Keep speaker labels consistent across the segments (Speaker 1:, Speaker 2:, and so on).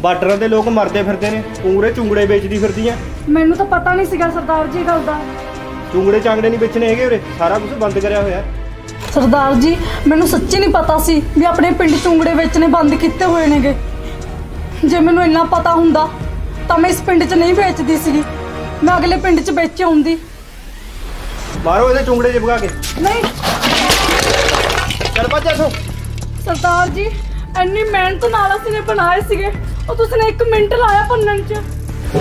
Speaker 1: ਬਾਰਡਰਾਂ ਤੇ ਲੋਕ ਮਰਦੇ ਫਿਰਦੇ ਨੇ ਪੂਰੇ ਚੁੰਗੜੇ ਵੇਚਦੀ ਫਿਰਦੀਆਂ
Speaker 2: ਮੈਨੂੰ ਤਾਂ ਪਤਾ ਨਹੀਂ ਸੀਗਾ ਸਰਦਾਰ ਜੀ ਗੱਲ ਦਾ।
Speaker 1: ਚੁੰਗੜੇ ਚਾਂਗੜੇ ਨਹੀਂ ਵੇਚਣੇ ਹੈਗੇ ਉਰੇ ਸਾਰਾ ਕੁਝ ਬੰਦ ਕਰਿਆ ਹੋਇਆ।
Speaker 2: ਸਰਦਾਰ ਜੀ ਮੈਨੂੰ ਸੱਚੀ ਨਹੀਂ ਪਤਾ ਸੀ ਵੀ ਆਪਣੇ ਪਿੰਡ ਚੁੰਗੜੇ ਵੇਚਣੇ ਬੰਦ ਕੀਤੇ ਹੋਏ ਨੇਗੇ। ਜੇ ਮੈਨੂੰ ਇੰਨਾ ਪਤਾ ਹੁੰਦਾ ਤਾਂ ਮੈਂ ਇਸ ਪਿੰਡ 'ਚ ਨਹੀਂ ਵੇਚਦੀ ਸੀਗੀ। ਮੈਂ ਅਗਲੇ ਪਿੰਡ 'ਚ ਵੇਚ ਆਉਂਦੀ।
Speaker 1: ਮਾਰੋ ਇਹਦੇ ਚੁੰਗੜੇ ਜਿ ਭਗਾ ਕੇ।
Speaker 2: ਨਹੀਂ।
Speaker 1: ਚੱਲ ਭੱਜ ਇੱਥੋਂ।
Speaker 2: ਸਰਦਾਰ ਜੀ ਇੰਨੀ ਮਿਹਨਤ ਨਾਲ ਅਸੀਂ ਨੇ ਬਣਾਏ ਸੀਗੇ। ਉਹ ਤੁਸੀਂ ਨੇ 1 ਮਿੰਟ ਲਾਇਆ ਭੰਨਣ 'ਚ।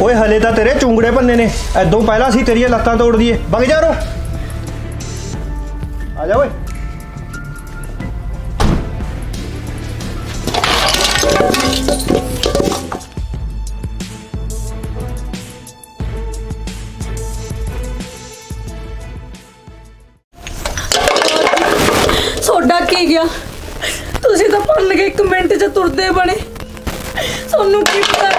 Speaker 1: ਓਏ ਹਲੇ ਤਾਂ ਤੇਰੇ ਚੁੰਗੜੇ ਭੰਨੇ ਨੇ। ਐਦੋਂ ਪਹਿਲਾਂ ਅਸੀਂ ਤੇਰੀਆਂ ਲੱਤਾਂ ਤੋੜ ਦਈਏ। ਵਗ ਜਾ ਰੋ। ਆ ਜਾ ਓਏ।
Speaker 2: ਸੋਡਾ ਕੀ ਗਿਆ? ਤੁਸੀਂ ਤਾਂ ਭੰਨ ਕੇ 1 ਮਿੰਟ 'ਚ ਤੁਰਦੇ ਬਣੇ। ਤੁਹਾਨੂੰ ਕੀ ਪਤਾ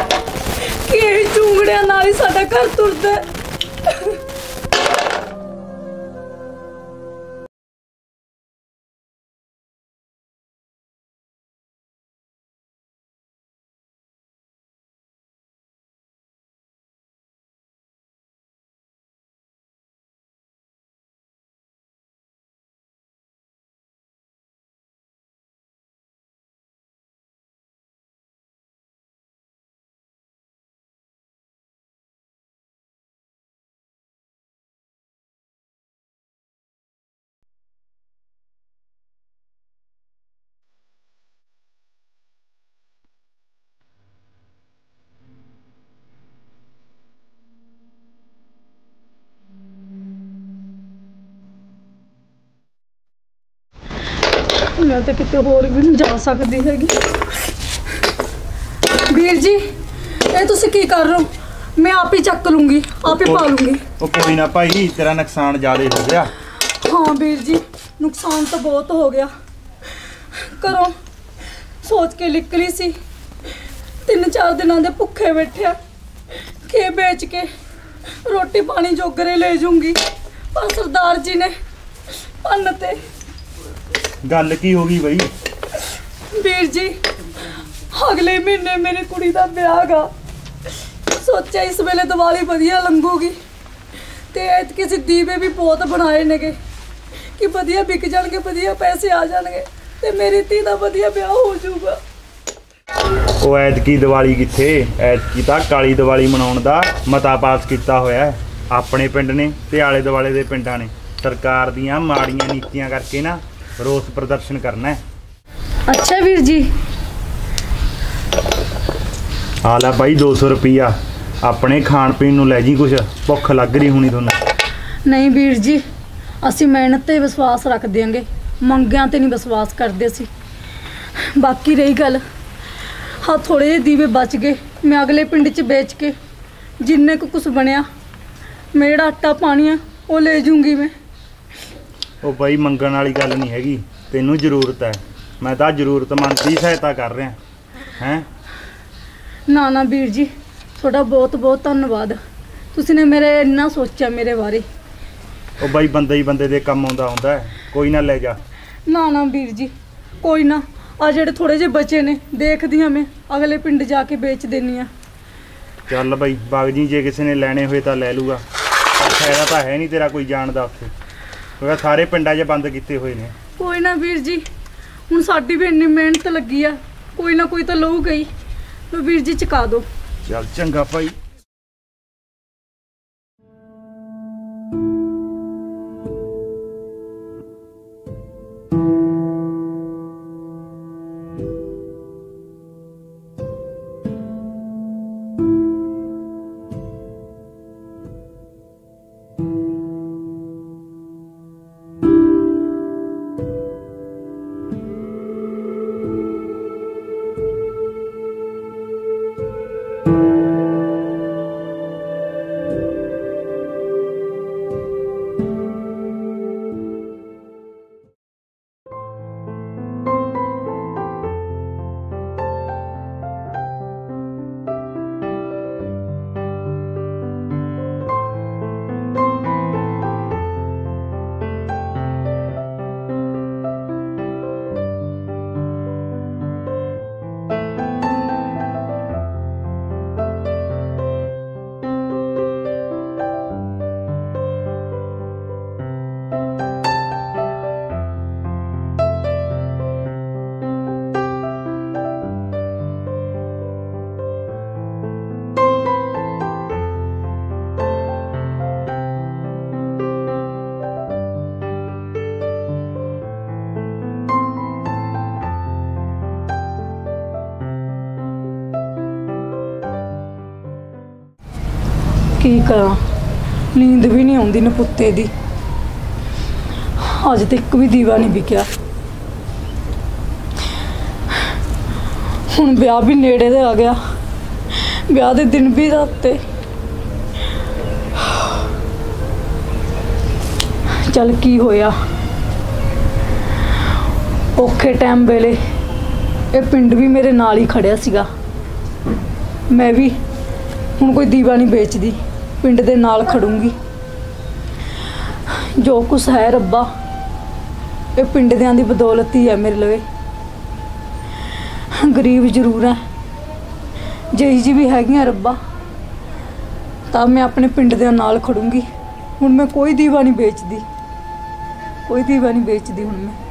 Speaker 2: ਕਿ ਇਹ ਚੁੰਗੜਿਆਂ ਨਾਲ ਹੀ ਸਾਡਾ ਘਰ ਤੁਰਦਾ ਹੈ। ਮੈਂ ਤਾਂ ਕਿਤੇ ਹੋਰ ਵੀ ਨਹੀਂ ਜਾ ਸਕਦੀ ਹੈਗੀ। ਵੀਰ ਜੀ ਇਹ ਤੁਸੀਂ ਕੀ ਕਰ ਰਹੇ ਹੋ? ਮੈਂ ਆਪ ਹੀ ਚੱਕ ਲੂੰਗੀ ਆਪ ਹੀ ਪਾ ਲੂੰਗੀ।
Speaker 3: ਉਹ ਕੋਈ ਨਾ ਭਾਈ ਤੇਰਾ ਨੁਕਸਾਨ ਜ਼ਿਆਦਾ ਹੋ ਗਿਆ।
Speaker 2: ਹਾਂ ਵੀਰ ਜੀ ਨੁਕਸਾਨ ਤਾਂ ਬਹੁਤ ਹੋ ਗਿਆ। ਕਰੋ ਸੋਚ ਕੇ ਨਿਕਲੀ ਸੀ। ਤਿੰਨ ਚਾਰ ਦਿਨਾਂ ਦੇ ਭੁੱਖੇ ਬੈਠਿਆ ਕੇ ਵੇਚ ਕੇ ਰੋਟੀ ਪਾਣੀ ਜੋਗਰੇ ਲੈ ਜੂੰਗੀ ਪਰ ਸਰਦਾਰ ਜੀ ਨੇ ਪੰਨ ਤੇ
Speaker 3: ਗੱਲ ਕੀ ਹੋ ਗਈ ਬਈ?
Speaker 2: ਵੀਰ ਜੀ ਅਗਲੇ ਮਹੀਨੇ ਮੇਰੀ ਕੁੜੀ ਦਾ ਵਿਆਹ ਗਾ ਸੋਚਿਆ ਇਸ ਵੇਲੇ ਦੀਵਾਲੀ ਵਧੀਆ ਲੰਘੂਗੀ ਤੇ ਐਤਕੀ ਅਸੀਂ ਦੀਵੇ ਵੀ ਬਹੁਤ ਬਣਾਏ ਨੇਗੇ ਕਿ ਵਧੀਆ ਵਿਕ ਜਾਣਗੇ ਵਧੀਆ ਪੈਸੇ ਆ ਜਾਣਗੇ ਤੇ ਮੇਰੀ ਧੀ ਦਾ ਵਧੀਆ ਵਿਆਹ ਹੋ ਜਾਊਗਾ।
Speaker 3: ਉਹ ਐਤਕੀ ਦੀਵਾਲੀ ਕਿੱਥੇ? ਐਤਕੀ ਤਾਂ ਕਾਲੀ ਦੀਵਾਲੀ ਮਨਾਉਣ ਦਾ ਮਤਾ ਪਾਸ ਕੀਤਾ ਹੋਇਆ ਹੈ। ਆਪਣੇ ਪਿੰਡ ਨੇ ਤੇ ਆਲੇ ਦੁਆਲੇ ਦੇ ਪਿੰਡਾਂ ਨੇ। ਸਰਕਾਰ ਦੀਆਂ ਮਾੜੀਆਂ ਨੀਤੀਆਂ ਕਰਕੇ ਨਾ ਰੋਸ ਪ੍ਰਦਰਸ਼ਨ ਕਰਨਾ ਹੈ।
Speaker 2: ਅੱਛਾ ਵੀਰ ਜੀ।
Speaker 3: ਆ ਲੈ ਬਾਈ 200 ਰੁਪਈਆ। ਆਪਣੇ ਖਾਣ ਪੀਣ ਨੂੰ ਲੈ ਜੀ ਕੁਛ। ਭੁੱਖ ਲੱਗ ਰਹੀ ਹੋਣੀ ਤੁਹਾਨੂੰ।
Speaker 2: ਨਹੀਂ ਵੀਰ ਜੀ ਅਸੀਂ ਮਿਹਨਤ ਤੇ ਵਿਸ਼ਵਾਸ ਰੱਖਦੇ ਆਂਗੇ ਮੰਗਿਆਂ ਤੇ ਨਹੀਂ ਵਿਸ਼ਵਾਸ ਕਰਦੇ ਅਸੀਂ। ਬਾਕੀ ਰਹੀ ਗੱਲ। ਹਾਂ ਥੋੜੇ ਜਿਹੇ ਦੀਵੇ ਬਚ ਗਏ। ਮੈਂ ਅਗਲੇ ਪਿੰਡ 'ਚ ਵੇਚ ਕੇ ਜਿੰਨੇ ਕੁ ਕੁਛ ਬਣਿਆ ਮੈਂ ਜਿਹੜਾ ਆਟਾ ਪਾਣੀ ਆ ਉਹ ਲੈ ਜੂੰਗੀ ਮੈਂ।
Speaker 3: ਉਹ ਬਾਈ ਮੰਗਣ ਵਾਲੀ ਗੱਲ ਨਹੀਂ ਹੈਗੀ ਤੈਨੂੰ ਜ਼ਰੂਰਤ ਹੈ। ਮੈਂ ਤਾਂ ਜ਼ਰੂਰਤਮੰਦ ਦੀ ਸਹਾਇਤਾ ਕਰ ਰਿਹਾ। ਹੈਂ?
Speaker 2: ਨਾ ਨਾ ਵੀਰ ਜੀ ਤੁਹਾਡਾ ਬਹੁਤ ਬਹੁਤ ਧੰਨਵਾਦ। ਤੁਸੀਂ ਨੇ ਮੇਰੇ ਇੰਨਾ ਸੋਚਿਆ ਮੇਰੇ ਬਾਰੇ।
Speaker 3: ਉਹ ਬਾਈ ਬੰਦਾ ਹੀ ਬੰਦੇ ਦੇ ਕੰਮ ਆਉਂਦਾ ਹੁੰਦਾ ਹੈ। ਕੋਈ ਨਾ ਲੈ ਜਾ।
Speaker 2: ਨਾ ਨਾ ਵੀਰ ਜੀ ਕੋਈ ਨਾ। ਆ ਜਿਹੜੇ ਥੋੜੇ ਜਿਹੇ ਬਚੇ ਨੇ ਦੇਖਦੀ ਹਾਂ ਮੈਂ। ਅਗਲੇ ਪਿੰਡ ਜਾ ਕੇ ਵੇਚ ਦੇਣੀ ਆ
Speaker 3: ਚੱਲ ਬਾਈ ਬਾਗ ਜੀ ਜੇ ਕਿਸੇ ਨੇ ਲੈਣੇ ਹੋਏ ਤਾਂ ਲੈ ਲੂਗਾ। ਫਾਇਦਾ ਤਾਂ ਹੈ ਨਹੀਂ ਤੇਰਾ ਕੋਈ ਜਾਣਦਾ ਉੱਥੇ। ਕਿਉਂਕਿ ਸਾਰੇ ਪਿੰਡਾਂ 'ਚ ਬੰਦ ਕੀਤੇ ਹੋਏ ਨੇ।
Speaker 2: ਕੋਈ ਨਾ ਵੀਰ ਜੀ ਹੁਣ ਸਾਡੀ ਵੀ ਇੰਨੀ ਮਿਹਨਤ ਲੱਗੀ ਆ ਕੋਈ ਨਾ ਕੋਈ ਤਾਂ ਲਊਗਾ ਹੀ। ਲਓ ਵੀਰ ਜੀ ਚੁਕਾ ਦਿਓ।
Speaker 3: ਚੱਲ ਚੰਗਾ ਭਾਈ।
Speaker 2: ਕੀ ਕਰਾਂ? ਨੀਂਦ ਵੀ ਨਹੀਂ ਆਉਂਦੀ ਨਪੁੱਤੇ ਦੀ। ਅੱਜ ਤੱਕ ਵੀ ਦੀਵਾ ਨਹੀਂ ਵਿਕਿਆ। ਹੁਣ ਵਿਆਹ ਵੀ ਨੇੜੇ ਤੇ ਆ ਗਿਆ। ਵਿਆਹ ਦੇ ਦਿਨ ਵੀ ਰਾਤੇ ਚੱਲ ਕੀ ਹੋਇਆ? ਔਖੇ ਟਾਈਮ ਵੇਲੇ ਇਹ ਪਿੰਡ ਵੀ ਮੇਰੇ ਨਾਲ ਹੀ ਖੜਿਆ ਸੀਗਾ। ਮੈਂ ਵੀ ਹੁਣ ਕੋਈ ਦੀਵਾ ਨਹੀਂ ਵੇਚਦੀ। ਪਿੰਡ ਦੇ ਨਾਲ ਖੜੂੰਗੀ। ਜੋ ਕੁਛ ਹੈ ਰੱਬਾ, ਇਹ ਪਿੰਡ ਦਿਆਂ ਦੀ ਬਦੌਲਤ ਹੀ ਹੈ ਮੇਰੇ ਲਵੇ। ਗਰੀਬ ਜ਼ਰੂਰ ਹੈ। ਜਿਹੀ ਜੀ ਵੀ ਹੈਗੀਆਂ ਰੱਬਾ, ਤਾਂ ਮੈਂ ਆਪਣੇ ਪਿੰਡ ਦੇ ਨਾਲ ਖੜੂੰਗੀ। ਹੁਣ ਮੈਂ ਕੋਈ ਦੀਵਾ ਨਹੀਂ ਵੇਚਦੀ। ਕੋਈ ਦੀਵਾ ਨਹੀਂ ਵੇਚਦੀ ਹੁਣ ਮੈਂ।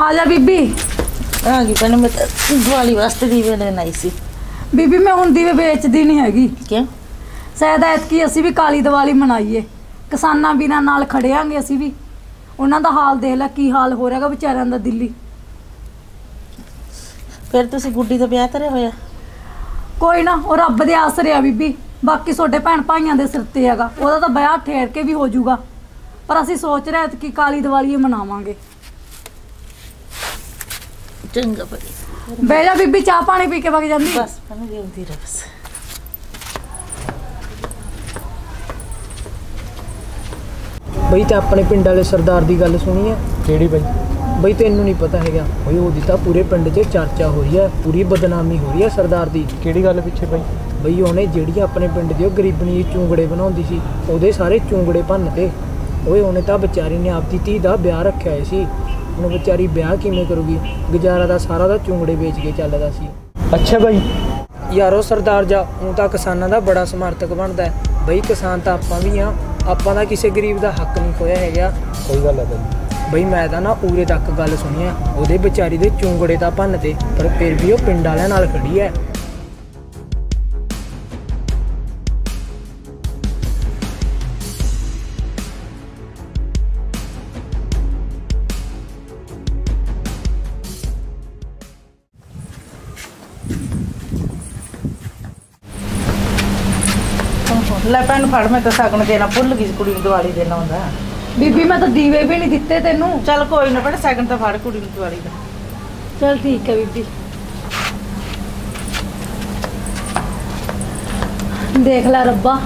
Speaker 2: ਆ ਜਾ ਬੀਬੀ।
Speaker 4: ਆ ਗਈ ਪਹਿਲਾਂ ਮੈਂ ਤਾਂ ਦੀਵਾਲੀ ਵਾਸਤੇ ਦੀਵੇ ਲੈਣ ਆਈ ਸੀ।
Speaker 2: ਬੀਬੀ ਮੈਂ ਹੁਣ ਦੀਵੇ ਵੇਚਦੀ ਨਹੀਂ ਹੈਗੀ।
Speaker 4: ਕਿਉਂ?
Speaker 2: ਸ਼ਾਇਦ ਐਤਕੀ ਅਸੀਂ ਵੀ ਕਾਲੀ ਦੀਵਾਲੀ ਮਨਾਈਏ। ਕਿਸਾਨਾਂ ਵੀਰਾਂ ਨਾਲ ਖੜਿਆਂਗੇ ਅਸੀਂ ਵੀ। ਉਹਨਾਂ ਦਾ ਹਾਲ ਦੇਖ ਲੈ ਕੀ ਹਾਲ ਹੋ ਰਿਹਾਗਾ ਵਿਚਾਰਿਆਂ ਦਾ ਦਿੱਲੀ।
Speaker 4: ਫਿਰ ਤੁਸੀਂ ਗੁੱਡੀ ਦਾ ਵਿਆਹ ਕਰਿਆ ਹੋਇਆ
Speaker 2: ਕੋਈ ਨਾ ਉਹ ਰੱਬ ਦੇ ਆਸਰੇ ਆ ਬੀਬੀ। ਬਾਕੀ ਤੁਹਾਡੇ ਭੈਣ ਭਾਈਆਂ ਦੇ ਸਿਰ ਤੇ ਹੈਗਾ। ਉਹਦਾ ਤਾਂ ਵਿਆਹ ਠੇਰ ਕੇ ਵੀ ਹੋ ਜਾਊਗਾ ਪਰ ਅਸੀਂ ਸੋਚ ਰਹੇ ਕਿ ਕਾਲੀ ਦੀਵਾਲੀ ਮਨਾਵਾਂਗੇ।
Speaker 4: ਚੰਗਾ
Speaker 2: ਬਹਿ ਜਾ ਬੀਬੀ ਚਾਹ ਪਾਣੀ ਪੀ ਕੇ ਵਗ ਜਾਂਦੀ।
Speaker 4: ਬਸ ਪਹਿਲਾਂ ਜਿਉਂਦੀ ਰਹਿ ਬਸ।
Speaker 5: ਬਈ ਤੇ ਆਪਣੇ ਪਿੰਡ ਵਾਲੇ ਸਰਦਾਰ ਦੀ ਗੱਲ ਸੁਣੀ ਹੈ
Speaker 1: ਕਿਹੜੀ ਬਾਈ?
Speaker 5: ਬਈ ਤੈਨੂੰ ਨਹੀਂ ਪਤਾ ਹੈਗਾ। ਬਈ ਉਹਦੀ ਤਾਂ ਪੂਰੇ ਪਿੰਡ 'ਚ ਚਰਚਾ ਹੋ ਰਹੀ ਹੈ ਪੂਰੀ ਬਦਨਾਮੀ ਹੋ ਰਹੀ ਹੈ ਸਰਦਾਰ ਦੀ।
Speaker 1: ਕਿਹੜੀ ਗੱਲ ਪਿੱਛੇ ਬਾਈ?
Speaker 5: ਬਈ ਉਹਨੇ ਜਿਹੜੀ ਆਪਣੇ ਪਿੰਡ ਦੀ ਉਹ ਗਰੀਬਣੀ ਦੀ ਚੂੰਗੜੇ ਬਣਾਉਂਦੀ ਸੀ ਉਹਦੇ ਸਾਰੇ ਚੂੰਗੜੇ ਭੰਨ ਤੇ। ਓਏ ਉਹਨੇ ਤਾਂ ਵਿਚਾਰੀ ਨੇ ਆਪਦੀ ਧੀ ਦਾ ਵਿਆਹ ਰੱਖਿਆ ਸੀ। ਹੁਣ ਵਿਚਾਰੀ ਵਿਆਹ ਕਿਵੇਂ ਕਰੂਗੀ? ਗੁਜ਼ਾਰਾ ਦਾ ਸਾਰਾ ਦਾ ਚੂੰਗੜੇ ਵੇਚ ਕੇ ਚੱਲਦਾ ਸੀ।
Speaker 1: ਅੱਛਾ ਬਾਈ।
Speaker 5: ਯਾਰੋ ਸਰਦਾਰ ਜਾ ਉਹ ਤਾਂ ਕਿਸਾਨਾਂ ਦਾ ਬੜਾ ਸਮਰਥਕ ਬਣਦਾ ਹੈ। ਬਈ ਕਿਸਾਨ ਤਾਂ ਆਪਾਂ ਵੀ ਆ ਆਪਾਂ ਦਾ ਕਿਸੇ ਗਰੀਬ ਦਾ ਹੱਕ ਨਹੀਂ ਖੋਇਆ ਹੈਗਾ।
Speaker 1: ਸਹੀ ਗੱਲ ਹੈ ਬਾਈ।
Speaker 5: ਬਈ ਮੈਂ ਤਾਂ ਨਾ ਪੂਰੇ ਤੱਕ ਗੱਲ ਸੁਣੀ ਆ ਉਹਦੇ ਵਿਚਾਰੀ ਦੇ ਚੁੰਗੜੇ ਤਾਂ ਭੰਨ ਤੇ ਪਰ ਫਿਰ ਵੀ ਉਹ ਪਿੰਡ ਵਾਲਿਆਂ ਨਾਲ ਖੜੀ ਐ
Speaker 4: ਭੈਣ ਫੜ ਮੈਂ ਤਾਂ ਸਗਨ ਦੇਣਾ ਭੁੱਲ ਗਈ ਸੀ ਕੁੜੀ ਨੂੰ ਦੀਵਾਲੀ ਦੇਣਾ ਹੁੰਦਾ
Speaker 2: ਬੀਬੀ ਮੈਂ ਤਾਂ ਦੀਵੇ ਵੀ ਨਹੀਂ ਦਿੱਤੇ ਤੈਨੂੰ।
Speaker 4: ਚੱਲ ਕੋਈ ਨਾ ਭੈਣ ਸਗਨ ਤਾਂ ਫੜ ਕੁੜੀ ਨੂੰ ਦੀਵਾਲੀ ਦਾ।
Speaker 2: ਚਲ ਠੀਕ ਹੈ ਬੀਬੀ। ਦੇਖ ਲੈ ਰੱਬਾ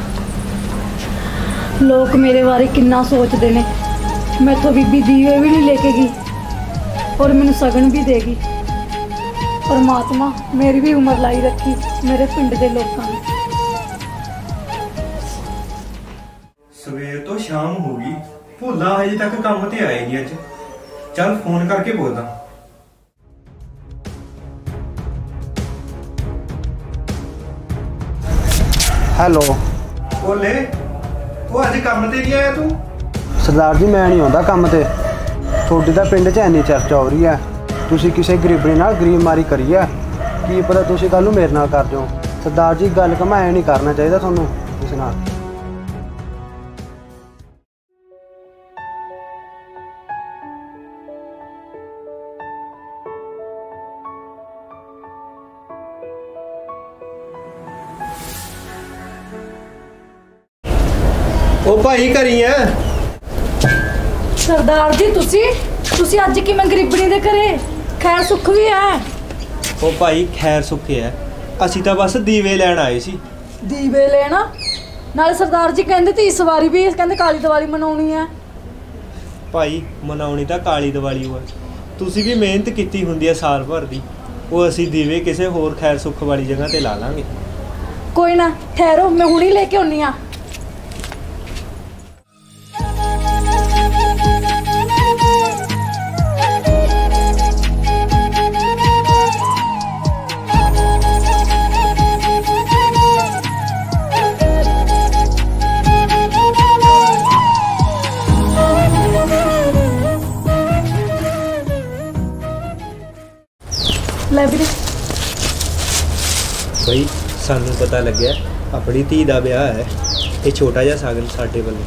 Speaker 2: ਲੋਕ ਮੇਰੇ ਬਾਰੇ ਕਿੰਨਾ ਸੋਚਦੇ ਨੇ। ਮੈਥੋਂ ਬੀਬੀ ਦੀਵੇ ਵੀ ਨਹੀਂ ਲੈ ਕੇ ਗਈ ਔਰ ਮੈਨੂੰ ਸਗਨ ਵੀ ਦੇਗੀ ਪਰਮਾਤਮਾ ਮੇਰੀ ਵੀ ਉਮਰ ਲਾਈ ਰੱਖੀ ਮੇਰੇ ਪਿੰਡ ਦੇ ਲੋਕਾਂ ਨੇ।
Speaker 1: ਸਵੇਰ ਤੋਂ ਸ਼ਾਮ ਹੋ ਗਈ। ਭੋਲਾ ਹਜੇ ਤੱਕ ਕੰਮ ਤੇ ਆਇਆ ਨਹੀਂ ਅੱਜ। ਚੱਲ ਫੋਨ ਕਰਕੇ ਬੋਲਦਾ
Speaker 6: ਹੈਲੋ।
Speaker 1: ਭੋਲੇ ਉਹ ਅੱਜ ਕੰਮ ਤੇ ਨਹੀਂ ਆਇਆ ਤੂੰ?
Speaker 6: ਸਰਦਾਰ ਜੀ ਮੈਂ ਨਹੀਂ ਆਉਂਦਾ ਕੰਮ ਤੇ। ਤੁਹਾਡੀ ਤਾਂ ਪਿੰਡ 'ਚ ਐਨੀ ਚਰਚਾ ਹੋ ਰਹੀ ਹੈ। ਤੁਸੀਂ ਕਿਸੇ ਗਰੀਬਣੀ ਨਾਲ ਗਰੀਬ ਮਾਰੀ ਕਰੀ ਹੈ। ਕੀ ਪਤਾ ਤੁਸੀਂ ਕੱਲ ਨੂੰ ਮੇਰੇ ਨਾਲ ਕਰ ਦਿਓ। ਸਰਦਾਰ ਜੀ ਗੱਲ ਕਮਾ ਐ ਨਹੀਂ ਕਰਨਾ ਚਾਹੀਦਾ ਤੁਹਾਨੂੰ। ਇਸ ਨਾਲ।
Speaker 1: ਭਾਈ ਘਰੀ ਐ
Speaker 2: ਸਰਦਾਰ ਜੀ ਤੁਸੀਂ? ਤੁਸੀਂ ਅੱਜ ਕਿਵੇਂ ਗਰੀਬਣੀ ਦੇ ਘਰੇ? ਖੈਰ ਸੁੱਖ ਵੀ ਹੈ।
Speaker 1: ਉਹ ਭਾਈ ਖੈਰ ਸੁੱਖੇ ਐ ਅਸੀਂ ਤਾਂ ਬਸ ਦੀਵੇ ਲੈਣ ਆਏ ਸੀ।
Speaker 2: ਦੀਵੇ ਲੈਣਾ? ਨਾਲੇ ਸਰਦਾਰ ਜੀ ਕਹਿੰਦੇ ਤੇ ਇਸ ਵਾਰੀ ਵੀ ਕਹਿੰਦੇ ਕਾਲੀ ਦੀਵਾਲੀ ਮਨਾਉਣੀ ਹੈ।
Speaker 1: ਭਾਈ ਮਨਾਉਣੀ ਤਾਂ ਕਾਲੀ ਦੀਵਾਲੀ ਹੋਆ ਤੁਸੀਂ ਵੀ ਮਿਹਨਤ ਕੀਤੀ ਹੁੰਦੀ ਐ ਸਾਲ ਭਰ ਦੀ। ਉਹ ਅਸੀਂ ਦੀਵੇ ਕਿਸੇ ਹੋਰ ਖੈਰ ਸੁੱਖ ਵਾਲੀ ਜਗ੍ਹਾ ਤੇ ਲਾ ਲਾਂਗੇ।
Speaker 2: ਕੋਈ ਨਾ ਠਹਿਰੋ ਮੈਂ ਹੁਣੀ ਲੈ ਕੇ ਆਉਣੀ ਆ।
Speaker 1: ਪਤਾ ਲੱਗਿਆ ਆਪਣੀ ਧੀ ਦਾ ਵਿਆਹ ਹੈ ਇਹ ਛੋਟਾ ਜਿਹਾ ਸਾਗਨ ਸਾਡੇ ਵੱਲੋਂ।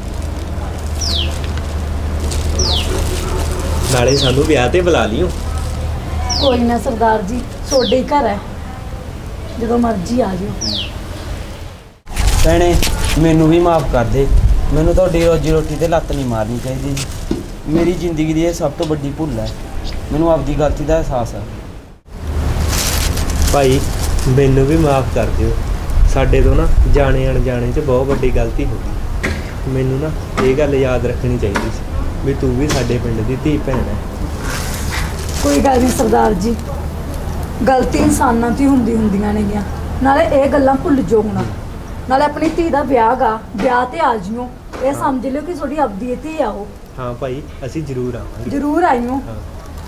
Speaker 1: ਨਾਲੇ ਸਾਨੂੰ ਵਿਆਹ ਤੇ ਬੁਲਾ ਲਿਓ।
Speaker 2: ਕੋਈ ਨਾ ਸਰਦਾਰ ਜੀ ਤੁਹਾਡੇ ਹੀ ਘਰ ਹੈ। ਜਦੋਂ ਮਰਜ਼ੀ ਆ ਜਿਓ।
Speaker 7: ਭੈਣੇ ਮੈਨੂੰ ਵੀ ਮਾਫ ਕਰ ਦੇ। ਮੈਨੂੰ ਤੁਹਾਡੀ ਰੋਜੀ ਰੋਟੀ ਤੇ ਲੱਤ ਨਹੀਂ ਮਾਰਨੀ ਚਾਹੀਦੀ ਮੇਰੀ ਜ਼ਿੰਦਗੀ ਦੀ ਇਹ ਸਭ ਤੋਂ ਵੱਡੀ ਭੁੱਲ ਹੈ। ਮੈਨੂੰ ਆਪਦੀ ਗਲਤੀ ਦਾ ਅਹਿਸਾਸ ਹੈ
Speaker 1: ਭਾਈ ਮੈਨੂੰ ਵੀ ਮਾਫ ਕਰ ਦਿਓ। ਸਾਡੇ ਤੋਂ ਨਾ ਜਾਣੇ ਅਣਜਾਣੇ 'ਚ ਬਹੁਤ ਵੱਡੀ ਗਲਤੀ ਹੋ ਗਈ। ਮੈਨੂੰ ਨਾ ਇਹ ਗੱਲ ਯਾਦ ਰੱਖਣੀ ਚਾਹੀਦੀ ਸੀ ਵੀ ਤੂੰ ਵੀ ਸਾਡੇ ਪਿੰਡ ਦੀ ਧੀ ਭੈਣ ਹੈ
Speaker 2: ਕੋਈ ਗੱਲ ਨਹੀਂ ਸਰਦਾਰ ਜੀ। ਗਲਤੀ ਇਨਸਾਨਾਂ ਤੋਂ ਹੀ ਹੁੰਦੀ ਹੁੰਦੀਆਂ ਨੇਗੀਆਂ। ਨਾਲੇ ਇਹ ਗੱਲਾਂ ਭੁੱਲ ਜੋ ਹੋਣਾ। ਨਾਲੇ ਆਪਣੀ ਧੀ ਦਾ ਵਿਆਹ ਗਾ ਵਿਆਹ ਤੇ ਆ ਜਿਓ। ਇਹ ਸਮਝ ਲਿਓ ਕਿ ਤੁਹਾਡੀ ਆਪਦੀ ਧੀ ਆ ਉਹ।
Speaker 1: ਹਾਂ ਭਾਈ ਅਸੀਂ ਜ਼ਰੂਰ ਆਵਾਂਗੇ।
Speaker 2: ਜ਼ਰੂਰ ਆਇਓ।
Speaker 1: ਹਾਂ।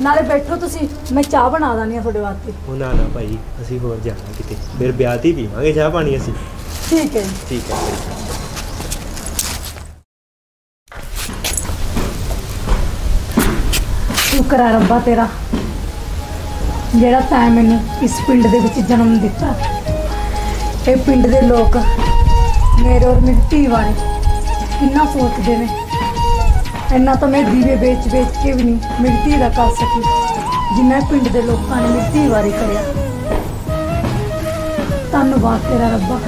Speaker 2: ਨਾਲੇ ਬੈਠੋ ਤੁਸੀਂ ਮੈਂ ਚਾਹ ਬਣਾ ਦਾਨੀ ਆ ਤੁਹਾਡੇ ਵਾਸਤੇ।
Speaker 1: ਉਹ ਨਾ ਨਾ ਭਾਈ ਅਸੀਂ ਹੋਰ ਜਾਣਾ ਕਿਤੇ। ਫਿਰ ਵਿਆਹ ਤੇ ਹੀ ਪੀਵਾਂਗੇ ਚਾਹ ਪਾਣੀ ਅਸੀਂ।
Speaker 2: ਠੀਕ ਹੈ ਜੀ।
Speaker 1: ਠੀਕ ਹੈ ਭਾਈ
Speaker 2: ਸ਼ੁਕਰ ਹੈ ਰੱਬਾ ਤੇਰਾ ਜਿਹੜਾ ਤੈਂ ਮੈਨੂੰ ਇਸ ਪਿੰਡ ਦੇ ਵਿੱਚ ਜਨਮ ਦਿੱਤਾ। ਇਹ ਪਿੰਡ ਦੇ ਲੋਕ ਮੇਰੇ ਔਰ ਮੇਰੀ ਧੀ ਬਾਰੇ ਕਿੰਨਾ ਸੋਚਦੇ ਨੇ। ਇੰਨਾ ਤਾਂ ਮੈਂ ਦੀਵੇ ਵੇਚ ਵੇਚ ਕੇ ਵੀ ਨਹੀਂ ਮੇਰੀ ਦਾ ਕਰ ਸਕੀ। ਜਿੰਨਾ ਪਿੰਡ ਦੇ ਲੋਕਾਂ ਨੇ ਮੇਰੀ ਧੀ ਕਰਿਆ। ਧੰਨਵਾਦ ਤੇਰਾ ਰੱਬਾ।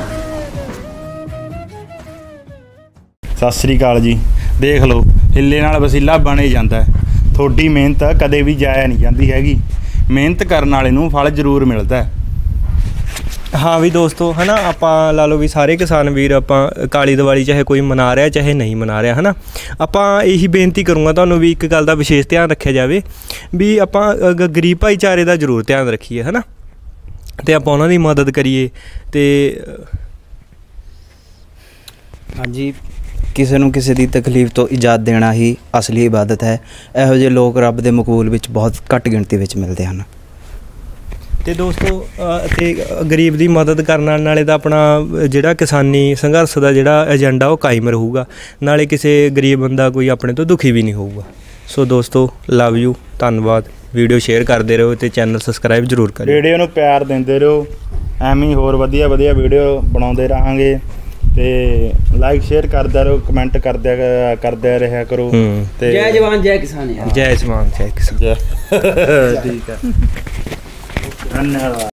Speaker 3: ਸਤਿ ਸ੍ਰੀ ਅਕਾਲ ਜੀ। ਦੇਖ ਲਓ, ਹਿੱਲੇ ਨਾਲ ਵਸੀਲਾ ਬਣੇ ਜਾਂਦਾ ਹੈ। ਤੁਹਾਡੀ ਮਿਹਨਤ ਕਦੇ ਵੀ ਜਾਇਆ ਨਹੀਂ ਜਾਂਦੀ ਹੈਗੀ। ਮਿਹਨਤ ਕਰਨ ਵਾਲੇ ਨੂੰ ਫਲ ਜ਼ਰੂਰ ਮਿਲਦਾ ਹੈ।
Speaker 1: ਹਾਂ ਵੀ ਦੋਸਤੋ, ਹਨਾ, ਆਪਾਂ ਲਾ ਲਓ ਵੀ ਸਾਰੇ ਕਿਸਾਨ ਵੀਰ ਆਪਾਂ ਕਾਲੀ ਦੀਵਾਲੀ ਚਾਹੇ ਕੋਈ ਮਨਾ ਰਿਹਾ, ਚਾਹੇ ਨਹੀਂ ਮਨਾ ਰਿਹਾ, ਹਨਾ। ਆਪਾਂ ਇਹੀ ਬੇਨਤੀ ਕਰੂੰਗਾ ਤੁਹਾਨੂੰ ਵੀ ਇੱਕ ਗੱਲ ਦਾ ਵਿਸ਼ੇਸ਼ ਧਿਆਨ ਰੱਖਿਆ ਜਾਵੇ ਵੀ ਆਪਾਂ ਗਰੀਬ ਭਾਈਚਾਰੇ ਦਾ ਜ਼ਰੂਰ ਧਿਆਨ ਰੱਖੀਏ, ਹਨਾ। ਤੇ ਆਪਾਂ ਉਹਨਾਂ ਦੀ ਮਦਦ ਕਰੀਏ ਤੇ
Speaker 7: ਹਾਂਜੀ, ਕਿਸੇ ਨੂੰ ਕਿਸੇ ਦੀ ਤਕਲੀਫ ਤੋਂ ਇਜਾਜ਼ਤ ਦੇਣਾ ਹੀ ਅਸਲੀ ਇਬਾਦਤ ਹੈ। ਇਹੋ ਜਿਹੇ ਲੋਕ ਰੱਬ ਦੇ ਮਕਬੂਲ ਵਿੱਚ ਬਹੁਤ ਘੱਟ ਗਿਣਤੀ ਵਿੱਚ ਮਿਲਦੇ ਹਨ।
Speaker 1: ਤੇ ਦੋਸਤੋ ਤੇ ਗਰੀਬ ਦੀ ਮਦਦ ਕਰਨ ਨਾਲ ਨਾਲੇ ਤਾਂ ਆਪਣਾ ਜਿਹੜਾ ਕਿਸਾਨੀ ਸੰਘਰਸ਼ ਦਾ ਜਿਹੜਾ ਏਜੰਡਾ ਉਹ ਕਾਇਮ ਰਹੂਗਾ। ਨਾਲੇ ਕਿਸੇ ਗਰੀਬ ਬੰਦਾ ਕੋਈ ਆਪਣੇ ਤੋਂ ਦੁਖੀ ਵੀ ਨਹੀਂ ਹੋਊਗਾ। ਸੋ ਦੋਸਤੋ ਲਵ ਯੂ ਧੰਨਵਾਦ। ਵੀਡੀਓ ਸ਼ੇਅਰ ਕਰਦੇ ਰਹੋ ਤੇ ਚੈਨਲ ਸਬਸਕ੍ਰਾਈਬ ਜ਼ਰੂਰ ਕਰਿਓ।
Speaker 3: ਵੀਡੀਓ ਨੂੰ ਪਿਆਰ ਦਿੰਦੇ ਰਹੋ। ਐਵੇਂ ਹੀ ਹੋਰ ਵਧੀਆ ਵਧੀਆ ਵੀਡੀਓ ਬਣਾਉਂਦੇ ਰਹਾਂਗੇ ਤੇ ਲਾਈਕ ਸ਼ੇਅਰ ਕਰਦੇ ਰਹੋ ਕਮੈਂਟ ਕਰਦੇ ਕਰਦੇ ਰਿਹਾ ਕਰੋ। ਤੇ
Speaker 7: ਜੈ ਜਵਾਨ ਜੈ ਕਿਸਾਨ ਯਾਰ।
Speaker 1: ਜੈ ਸਮਾਨ ਜੈ ਕਿਸਾਨ।
Speaker 3: ਜੈ।
Speaker 1: ਠੀਕ ਹੈ
Speaker 3: ਧੰਨਵਾਦ।